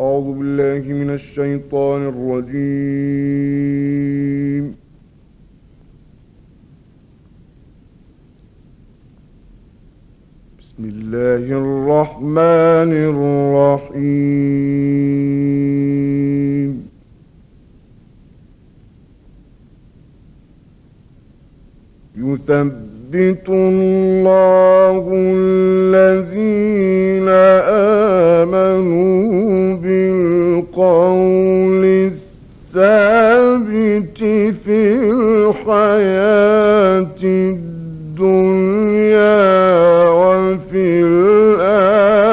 أعوذ بالله من الشيطان الرجيم. بسم الله الرحمن الرحيم. يثبت الله الذين آمنوا في الحياة الدنيا وفي الآخرة.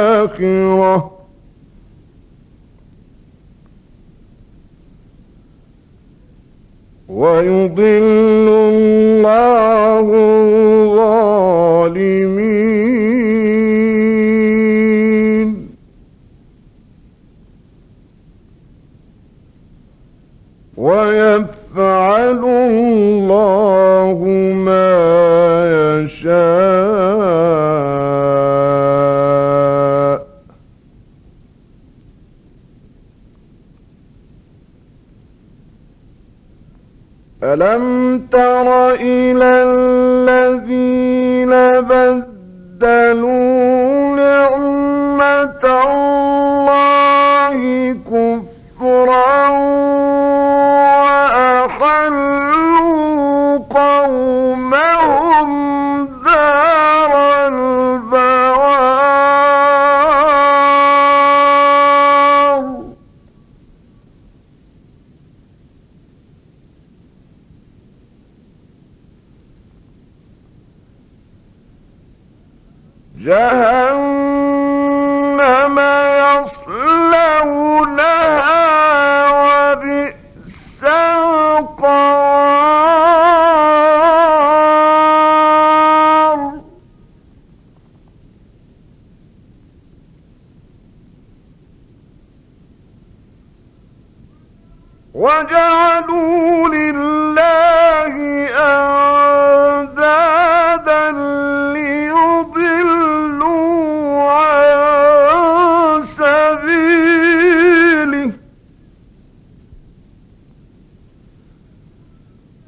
ويضل الله الظالمين. الله ما يشاء. ألم تر إلى الذين بدلوا نعمة جهنم يصلونها وبئس القرار. وجعلوا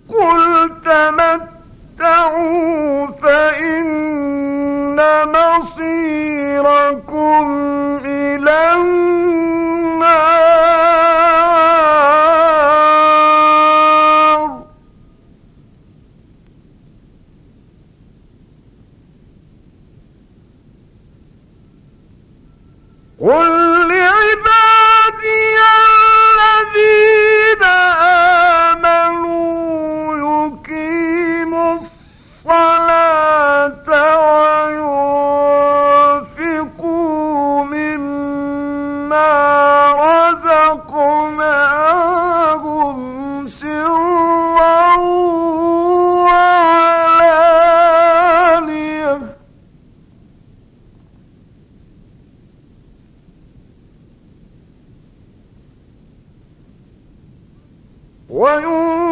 قل تمتعوا فإن مصيركم إلى النار قل وينفقوا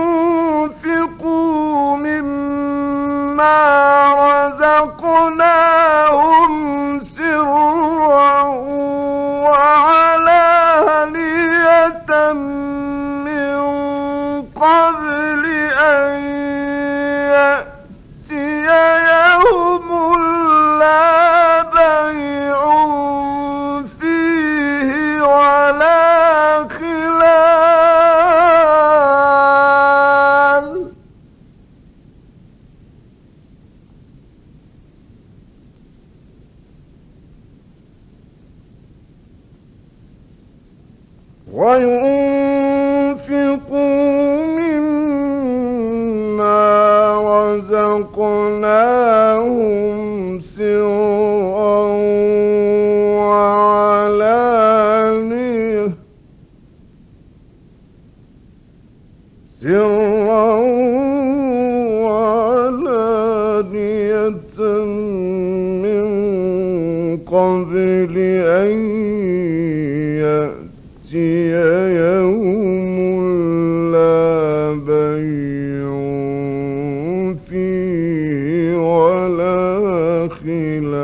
وينفقوا مما رزقناهم سرا وعلانية. سرا وعلانية من قبل أن يأتي يوم لا بيع فيه ولا خلال.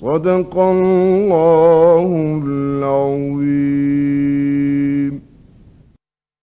صدق الله العظيم.